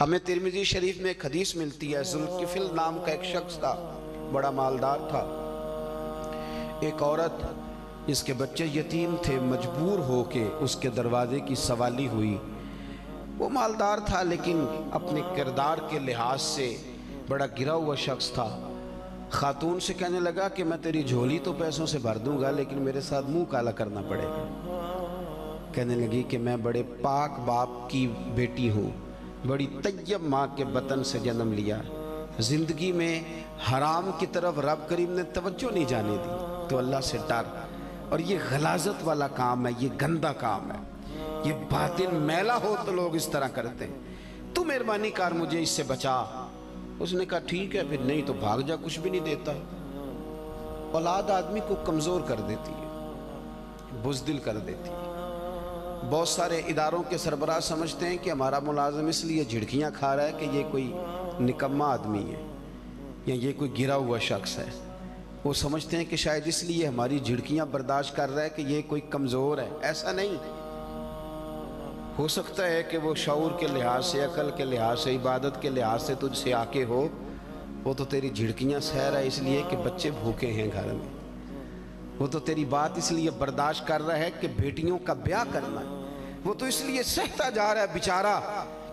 हमें तिरमिजी शरीफ में एक हदीस मिलती है, जुल्किफिल नाम का एक शख्स था, बड़ा मालदार था। एक औरत, जिसके बच्चे यतीम थे, मजबूर हो के उसके दरवाजे की सवाली हुई। वो मालदार था, लेकिन अपने किरदार के लिहाज से बड़ा गिरा हुआ शख्स था। खातून से कहने लगा कि मैं तेरी झोली तो पैसों से भर दूँगा, लेकिन मेरे साथ मुँह काला करना पड़ेगा। कहने लगी कि मैं बड़े पाक बाप की बेटी हूँ। बड़ी तय्यब माँ के बतन से जन्म लिया। ज़िंदगी में हराम की तरफ़ रब करीम ने तवज्जो नहीं जाने दी तो अल्लाह से डर। और ये गलाजत वाला काम है, ये गंदा काम है। ये बातिल मैला हो तो लोग इस तरह करते हैं। तू मेहरबानी कर मुझे इससे बचा। उसने कहा, ठीक है, फिर नहीं तो भाग जा, कुछ भी नहीं देता। औलाद आदमी को कमज़ोर कर देती है, बुजदिल कर देती है। बहुत सारे इदारों के सरबराह समझते हैं कि हमारा मुलाजम इसलिए झिड़कियाँ खा रहा है कि ये कोई निकम्मा आदमी है, या ये कोई गिरा हुआ शख्स है। वो समझते हैं कि शायद इसलिए हमारी झिड़कियाँ बर्दाश्त कर रहा है कि ये कोई कमज़ोर है। ऐसा नहीं। हो सकता है कि वो शौर के लिहाज से, अकल के लिहाज से, इबादत के लिहाज से तुझसे आके हो। वो तो तेरी झिड़कियाँ सह रहा है इसलिए कि बच्चे भूखे हैं घर में। वो तो तेरी बात इसलिए बर्दाश्त कर रहा है कि बेटियों का ब्याह करना है। वो तो इसलिए सहता जा रहा है, बेचारा,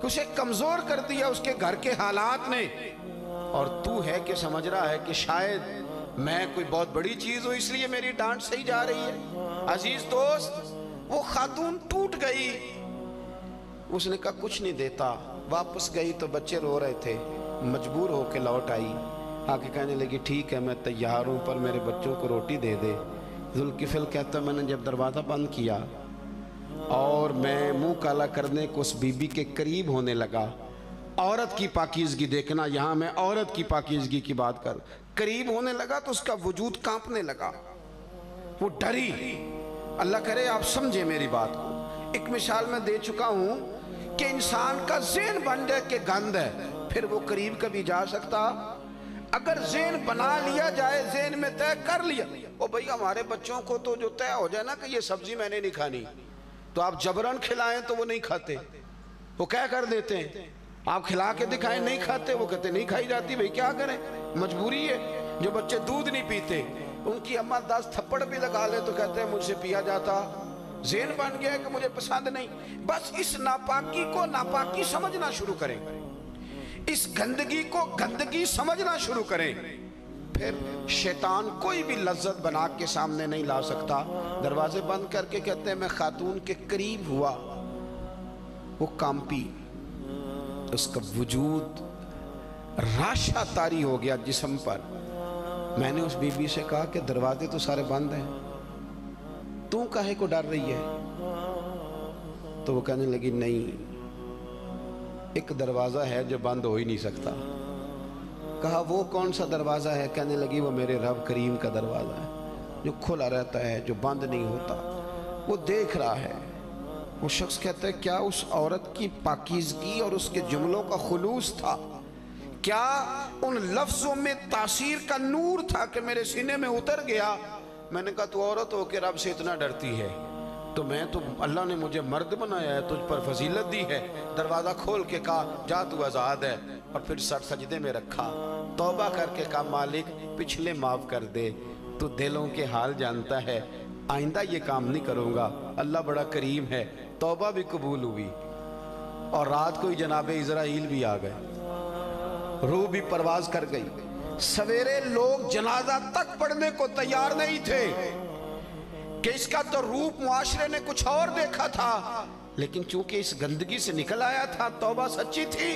कि उसे कमज़ोर कर दिया उसके घर के हालात ने। और तू है कि समझ रहा है कि शायद मैं कोई बहुत बड़ी चीज़ हूँ, इसलिए मेरी डांट सही जा रही है। अज़ीज़ दोस्त, वो खातून टूट गई। उसने कहा, कुछ नहीं देता। वापस गई तो बच्चे रो रहे थे। मजबूर होके लौट आई। आके कहने लगी, ठीक है, मैं तैयार हूँ, पर मेरे बच्चों को रोटी दे दे। जुल्किफिल कहता मैंने जब दरवाज़ा बंद किया और मैं मुँह काला करने को उस बीबी के करीब होने लगा, औरत की पाकिजगी देखना, यहाँ मैं औरत की पाकिजगी की बात कर, करीब होने लगा तो उसका वजूद कांपने लगा। वो डरी। अल्लाह करे, आप समझे मेरी बात को। एक मिसाल मैं दे चुका हूँ कि इंसान का जेन बन जाए कि गंद है, फिर वो करीब कभी जा सकता अगर जेन बना लिया जाए, जेन में तय कर लिया, ओ भाई हमारे बच्चों को तो जो तय हो जाए ना कि ये सब्ज़ी मैंने नहीं खानी तो आप जबरन खिलाएँ तो वो नहीं खाते। वो क्या कर देते हैं? आप खिला के दिखाएँ, नहीं खाते, वो कहते, नहीं खाई जाती, भाई क्या करें? मजबूरी है, जो बच्चे दूध नहीं पीते, उनकी अम्मा दस थप्पड़ भी लगा ले तो कहते हैं, मुझसे पिया जाता। जेन बन गया कि मुझे पसंद नहीं। बस इस नापाकी को नापाकी समझना शुरू करें। इस गंदगी को गंदगी समझना शुरू करें। फिर शैतान कोई भी लज्जत बना के सामने नहीं ला सकता। दरवाजे बंद करके कहते हैं, मैं खातून के करीब हुआ। वो कांपी। उसका वजूद राशा तारी हो गया जिसम पर। मैंने उस बीबी से कहा कि दरवाजे तो सारे बंद हैं। तू काहे को डर रही है? तो वो कहने लगी, नहीं एक दरवाज़ा है जो बंद हो ही नहीं सकता। कहा, वो कौन सा दरवाज़ा है? कहने लगी, वो मेरे रब करीम का दरवाज़ा है, जो खुला रहता है, जो बंद नहीं होता। वो देख रहा है। वो शख्स कहता है, क्या उस औरत की पाकिजगी और उसके जुमलों का खुलूस था? क्या उन लफ्ज़ों में तासीर का नूर था कि मेरे सीने में उतर गया? मैंने कहा, तू औरत हो के रब से इतना डरती है। तो मैं तो अल्लाह ने मुझे मर्द बनाया है, तुझ पर फजीलत दी है। दरवाज़ा खोल के कहा, जा तू आज़ाद है। और फिर सर सजदे में रखा, तौबा करके कहा, मालिक, पिछले माफ़ कर दे। तू दिलों के हाल जानता है। आइंदा ये काम नहीं करूँगा। अल्लाह बड़ा करीम है। तोबा भी कबूल हुई। और रात को ही जनाब इसराइल भी आ गए। रूह भी परवाज कर गई। सवेरे लोग जनाजा तक पढ़ने को तैयार नहीं थे। कि इसका तो रूप मुआशरे ने कुछ और देखा था, लेकिन चूँकि इस गंदगी से निकल आया था, तौबा सच्ची थी।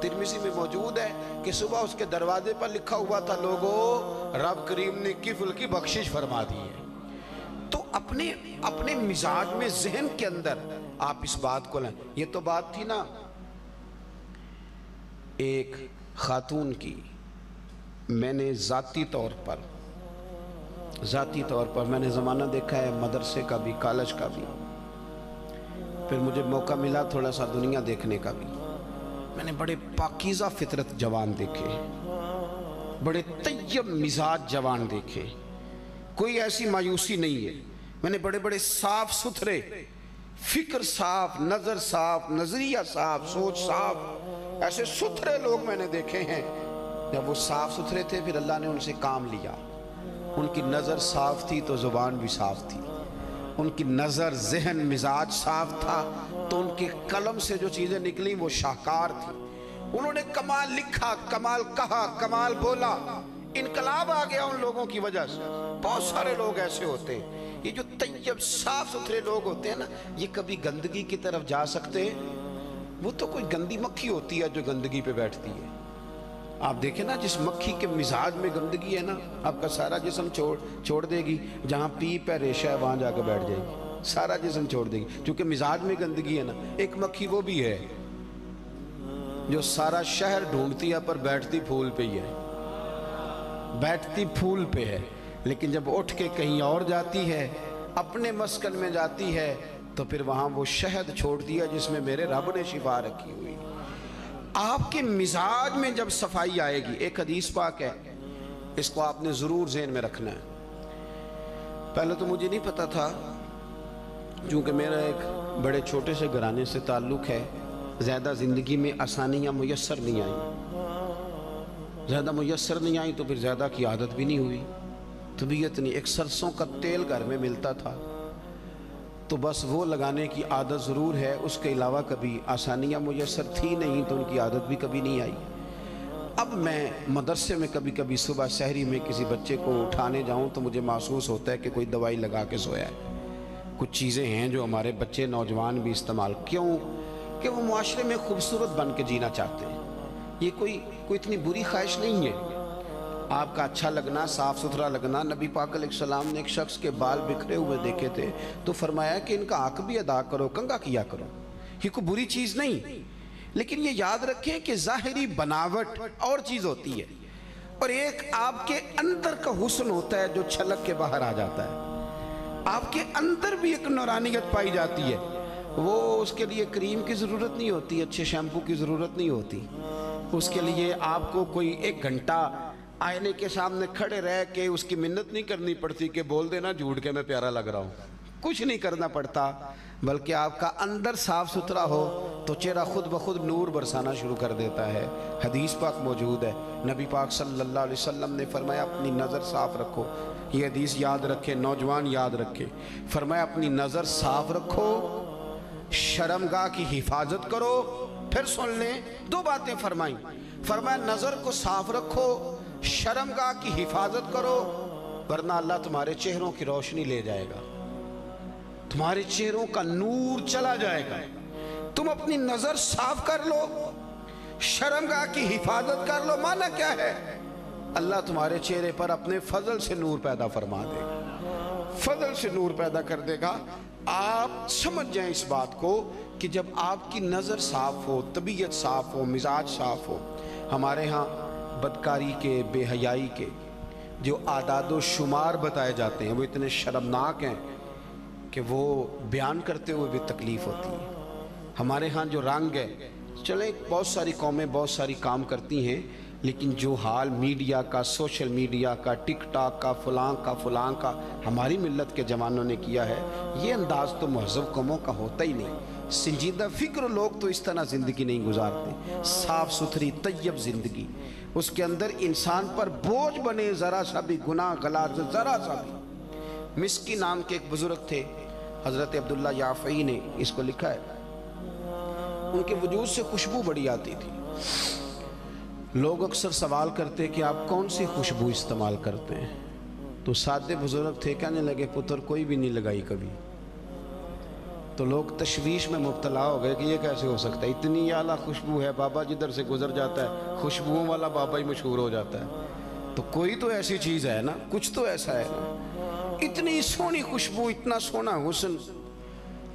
तिरमिसी में मौजूद है कि सुबह उसके दरवाजे पर लिखा हुआ था, लोगों, रब करीम ने किफुल की बख्शिश फरमा दी है। तो अपने अपने मिजाज में जहन के अंदर आप इस बात को लें ये तो बात थी ना, एक खातून की। मैंने ज़ाती तौर पर ज़ाती तौर पर मैंने ज़माना देखा है, मदरसे का भी, कॉलेज का भी। फिर मुझे मौका मिला थोड़ा सा दुनिया देखने का भी। मैंने बड़े पाकिज़ा फितरत जवान देखे, बड़े तैयब मिजाज जवान देखे। कोई ऐसी मायूसी नहीं है। मैंने बड़े बड़े साफ़ सुथरे फ़िक्र साफ़, नज़र साफ़, नज़रिया साफ़, सोच साफ़, ऐसे सुथरे लोग मैंने देखे हैं। जब वो साफ़ सुथरे थे, फिर अल्लाह ने उनसे काम लिया। उनकी नज़र साफ़ थी तो ज़ुबान भी साफ़ थी। उनकी नज़र, जहन, मिजाज साफ़ था तो उनके कलम से जो चीज़ें निकली वो शाहकार थी। उन्होंने कमाल लिखा, कमाल कहा, कमाल बोला। इनकलाब आ गया उन लोगों की वजह से। बहुत सारे लोग ऐसे होते हैं। ये जो तैयब साफ़ सुथरे लोग होते हैं ना, ये कभी गंदगी की तरफ़ जा सकते हैं। वो तो कोई गंदी मक्खी होती है जो गंदगी पे बैठती है। आप देखें ना, जिस मक्खी के मिजाज में गंदगी है ना, आपका सारा जिसम छोड़ छोड़ देगी, जहाँ पीप है, रेशा है, वहाँ जाकर बैठ जाएगी। सारा जिसम छोड़ देगी। क्योंकि मिजाज में गंदगी है ना, एक मक्खी वो भी है, जो सारा शहर ढूंढती है, पर बैठती फूल पे ही है। बैठती फूल पे है। लेकिन जब उठ के कहीं और जाती है, अपने मस्कन में जाती है तो फिर वहाँ वो शहद छोड़ दिया, जिसमें मेरे रब ने शिफा रखी हुई। आपके मिजाज में जब सफ़ाई आएगी, एक हदीस पाक है, इसको आपने ज़रूर जेन में रखना है। पहले तो मुझे नहीं पता था, क्योंकि मेरा एक बड़े छोटे से घराने से ताल्लुक़ है, ज़्यादा ज़िंदगी में आसानियाँ मैसर नहीं आई। ज़्यादा मैसर नहीं आई तो फिर ज़्यादा की आदत भी नहीं हुई। तबीयत नहीं, एक सरसों का तेल घर में मिलता था। तो बस वो लगाने की आदत ज़रूर है, उसके अलावा कभी आसानियाँ मुयसर थी नहीं तो उनकी आदत भी कभी नहीं आई। अब मैं मदरसे में कभी कभी सुबह शहरी में किसी बच्चे को उठाने जाऊँ तो मुझे महसूस होता है कि कोई दवाई लगा के सोया है। कुछ चीज़ें हैं जो हमारे बच्चे नौजवान भी इस्तेमाल क्यों? कि वो माशरे में खूबसूरत बन के जीना चाहते हैं। ये कोई कोई इतनी बुरी ख्वाहिश नहीं है। आपका अच्छा लगना साफ़ सुथरा लगना, नबी पाक सलाम ने एक शख्स के बाल बिखरे हुए देखे थे तो फरमाया कि इनका हक भी अदा करो, कंगा किया करो। ये कोई बुरी चीज़ नहीं। लेकिन ये याद रखें कि जाहिरी बनावट और चीज़ होती है। और एक आपके अंदर का हुसन होता है जो छलक के बाहर आ जाता है। आपके अंदर भी एक नौरानियत पाई जाती है। वो उसके लिए क्रीम की ज़रूरत नहीं होती, अच्छे शैम्पू की ज़रूरत नहीं होती। उसके लिए आपको कोई एक घंटा आईने के सामने खड़े रह के उसकी मिन्नत नहीं करनी पड़ती कि बोल देना झूठ के मैं प्यारा लग रहा हूँ। कुछ नहीं करना पड़ता, बल्कि आपका अंदर साफ़ सुथरा हो तो चेहरा खुद ब खुद नूर बरसाना शुरू कर देता है। हदीस पाक मौजूद है। नबी पाक सल्लल्लाहु अलैहि वसल्लम ने फरमाया, अपनी नज़र साफ़ रखो। ये हदीस याद रखे, नौजवान याद रखे। फरमाया, अपनी नज़र साफ़ रखो शर्मगाह की हिफाजत करो, फिर सुन लें। दो बातें फरमाई। फरमाया, नज़र को साफ़ रखो शर्मगाह की हिफाजत करो, वरना अल्लाह तुम्हारे चेहरों की रोशनी ले जाएगा। तुम्हारे चेहरों का नूर चला जाएगा। तुम अपनी नज़र साफ़ कर लो, शर्मगाह की हिफाजत कर लो। माना क्या है? अल्लाह तुम्हारे चेहरे पर अपने फजल से नूर पैदा फरमा देगा फजल से नूर पैदा कर देगा। आप समझ जाएँ इस बात को कि जब आपकी नज़र साफ़ हो, तबीयत साफ़ हो, मिजाज साफ़ हो, हमारे यहाँ बदकारी के, बेहयाई के, जो आदाद शुमार बताए जाते हैं, वो इतने शर्मनाक हैं कि वो बयान करते हुए भी तकलीफ़ होती है। हमारे यहाँ जो रंग है, चले, बहुत सारी कौमें, बहुत सारी काम करती हैं, लेकिन जो हाल मीडिया का, सोशल मीडिया का, टिकटॉक का, फलां का फलां का हमारी मिलत के जवानों ने किया है, ये अंदाज तो महजब कौमों का होता ही नहीं। संजीदा फ़िक्र लोग तो इस तरह ज़िंदगी नहीं गुजारते। साफ़ सुथरी तैयब ज़िंदगी। उसके अंदर इंसान पर बोझ बने, ज़रा सा भी गुनाह गलात ज़रा सा भी। मिसकी नाम के एक बुज़ुर्ग थे, हज़रत अब्दुल्ला याफ़ी ने इसको लिखा है। उनके वजूद से खुशबू बड़ी आती थी। लोग अक्सर सवाल करते कि आप कौन सी खुशबू इस्तेमाल करते हैं? तो सादे बुज़ुर्ग थे, कहने लगे, पुत्र, कोई भी नहीं लगाई कभी। तो लोग तशवीश में मुबतला हो गए कि ये कैसे हो सकता है? इतनी आला खुशबू है, बाबा जिधर से गुजर जाता है, खुशबुओं वाला बाबा ही मशहूर हो जाता है। तो कोई तो ऐसी चीज़ है ना, कुछ तो ऐसा है ना। इतनी सोनी खुशबू, इतना सोना हुसन।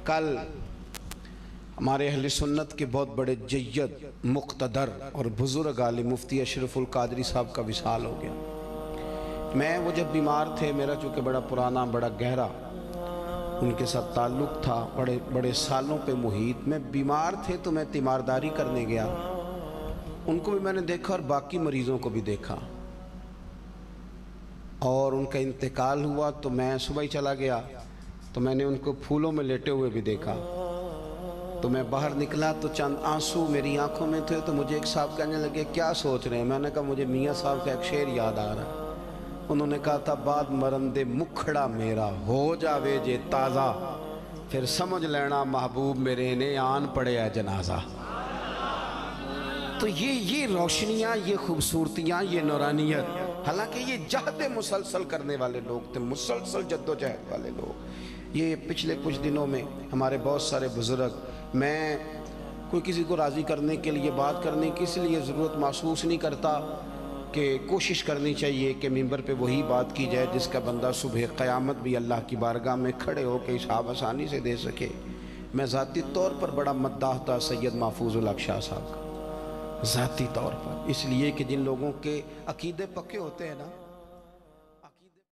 कल हमारे अहल सुन्नत के बहुत बड़े जैद मुख्तदर और बुज़ुर्ग आल मुफ्ती अशरफुल कादरी साहब का विशाल हो गया। मैं वो जब बीमार थे, मेरा चूँकि बड़ा पुराना, बड़ा गहरा उनके साथ ताल्लुक़ था, बड़े बड़े सालों पे मुहित। में बीमार थे तो मैं तीमारदारी करने गया। उनको भी मैंने देखा और बाकी मरीज़ों को भी देखा। और उनका इंतकाल हुआ तो मैं सुबह ही चला गया। तो मैंने उनको फूलों में लेटे हुए भी देखा। तो मैं बाहर निकला तो चंद आँसू मेरी आँखों में थे तो मुझे एक साहब कहने लगे, क्या सोच रहे हैं? मैंने कहा, मुझे मियाँ साहब का एक शेर याद आ रहा है। उन्होंने कहा, था बाद मरन दे मुखड़ा मेरा हो जावे जे ताज़ा। फिर समझ लेना महबूब मेरे ने आन पड़े है जनाजा। तो ये ये रोशनियाँ, ये खूबसूरतियाँ, ये नौरानियत, हालाँकि ये जहद मुसलसल करने वाले लोग थे, मुसलसल जद्दोजहद वाले लोग। ये पिछले कुछ दिनों में हमारे बहुत सारे बुज़ुर्ग, मैं कोई किसी को राज़ी करने के लिए, बात करने की इसलिए ज़रूरत महसूस नहीं करता कि कोशिश करनी चाहिए कि मंबर पे वही बात की जाए जिसका बंदा सुबह क़यामत भी अल्लाह की बारगाह में खड़े हो के हिसाब आसानी से दे सके। मैं ज़ाती तौर पर बड़ा मद्दाह था सैयद महफूजुल शाह साहब का। ज़ाती तौर पर। इसलिए कि जिन लोगों के अकीदे पक्के होते हैं ना